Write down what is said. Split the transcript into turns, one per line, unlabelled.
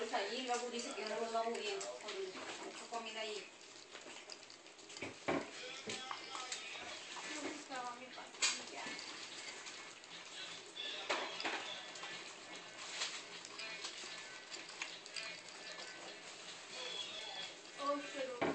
frijoles allí, luego dice que no los va moviendo con mucha comida allí. Oh, pero...